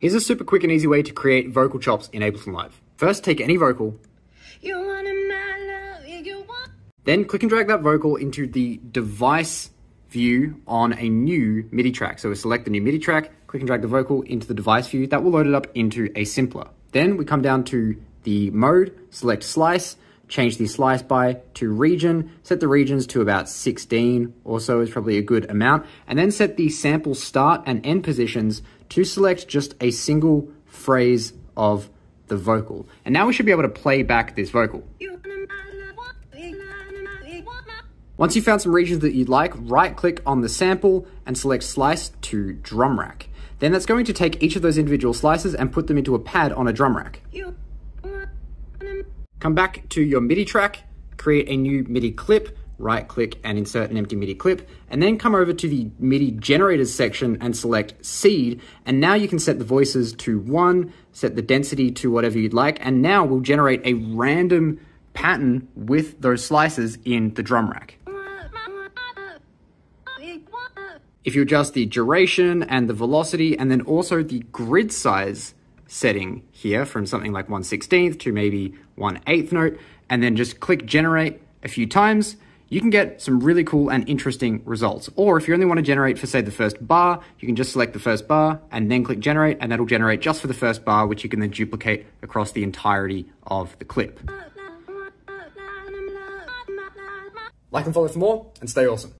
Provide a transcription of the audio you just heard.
Here's a super quick and easy way to create vocal chops in Ableton Live. First, take any vocal, You wanna my love, you want then click and drag that vocal into the device view on a new MIDI track. So we select the new MIDI track, click and drag the vocal into the device view. That will load it up into a simpler. Then we come down to the mode, select slice, change the slice by to region, set the regions to about 16 or so is probably a good amount, and then set the sample start and end positions to select just a single phrase of the vocal. And now we should be able to play back this vocal. Once you've found some regions that you'd like, right click on the sample and select slice to drum rack. Then that's going to take each of those individual slices and put them into a pad on a drum rack. Come back to your MIDI track, create a new MIDI clip, right click and insert an empty MIDI clip, and then come over to the MIDI generators section and select seed. And now you can set the voices to one, set the density to whatever you'd like, and now we'll generate a random pattern with those slices in the drum rack. If you adjust the duration and the velocity and then also the grid size setting here from something like 1 16th to maybe 1 8th note, and then just click generate a few times, you can get some really cool and interesting results. Or if you only want to generate for say the first bar, you can just select the first bar and then click generate and that'll generate just for the first bar, which you can then duplicate across the entirety of the clip. Like and follow for more and stay awesome.